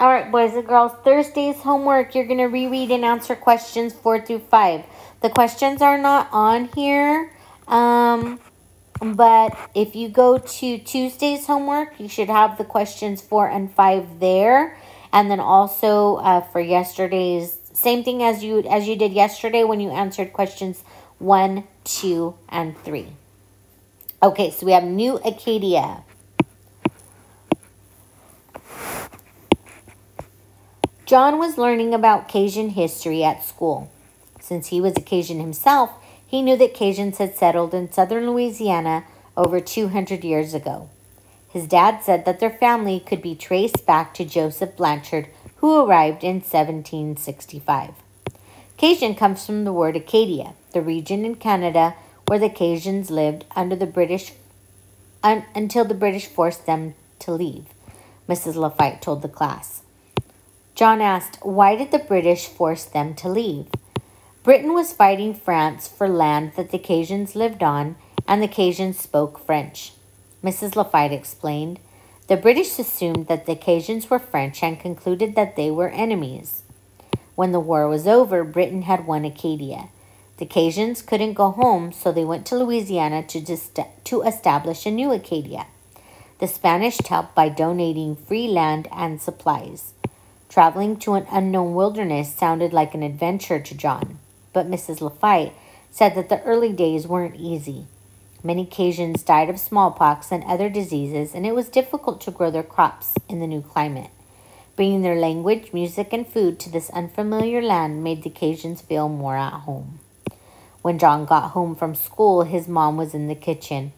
All right, boys and girls, Thursday's homework, you're going to reread and answer questions 4 through 5. The questions are not on here, um, but if you go to Tuesday's homework, you should have the questions 4 and 5 there. And then also uh, for yesterday's, same thing as you as you did yesterday when you answered questions 1, 2, and 3. Okay, so we have New Acadia. John was learning about Cajun history at school. Since he was a Cajun himself, he knew that Cajuns had settled in southern Louisiana over 200 years ago. His dad said that their family could be traced back to Joseph Blanchard, who arrived in 1765. Cajun comes from the word Acadia, the region in Canada where the Cajuns lived under the British un, until the British forced them to leave, Mrs. Lafitte told the class. John asked, Why did the British force them to leave? Britain was fighting France for land that the Cajuns lived on, and the Cajuns spoke French. Mrs. Lafitte explained. The British assumed that the Cajuns were French and concluded that they were enemies. When the war was over, Britain had won Acadia. The Cajuns couldn't go home, so they went to Louisiana to, to establish a new Acadia. The Spanish helped by donating free land and supplies. Traveling to an unknown wilderness sounded like an adventure to John, but Mrs. Lafitte said that the early days weren't easy. Many Cajuns died of smallpox and other diseases, and it was difficult to grow their crops in the new climate. Bringing their language, music, and food to this unfamiliar land made the Cajuns feel more at home. When John got home from school, his mom was in the kitchen.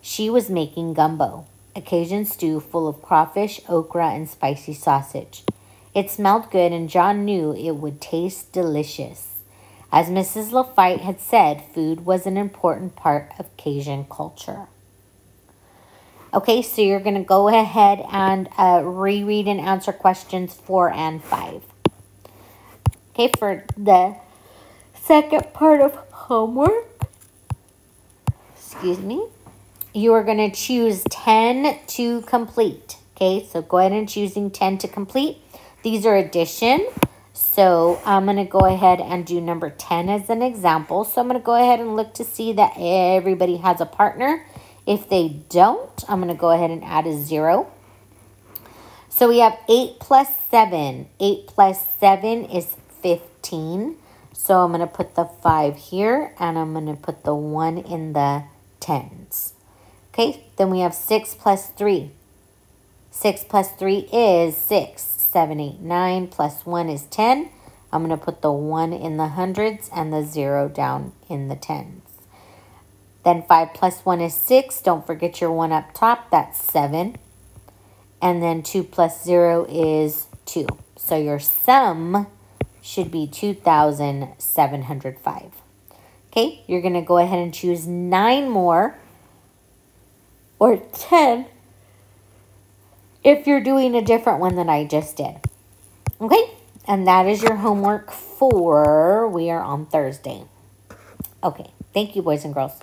She was making gumbo, a Cajun stew full of crawfish, okra, and spicy sausage. It smelled good, and John knew it would taste delicious. As Mrs. Lafitte had said, food was an important part of Cajun culture. Okay, so you're going to go ahead and uh, reread and answer questions four and five. Okay, for the second part of homework, excuse me, you are going to choose 10 to complete. Okay, so go ahead and choosing 10 to complete. These are addition. So I'm going to go ahead and do number 10 as an example. So I'm going to go ahead and look to see that everybody has a partner. If they don't, I'm going to go ahead and add a 0. So we have 8 plus 7. 8 plus 7 is 15. So I'm going to put the 5 here and I'm going to put the 1 in the tens. Okay, then we have 6 plus 3. 6 plus 3 is 6. 7, 8, 9 plus 1 is 10. I'm going to put the 1 in the hundreds and the 0 down in the tens. Then 5 plus 1 is 6. Don't forget your 1 up top. That's 7. And then 2 plus 0 is 2. So your sum should be 2,705. Okay, you're going to go ahead and choose 9 more or 10 if you're doing a different one than I just did. Okay, and that is your homework for, we are on Thursday. Okay, thank you, boys and girls.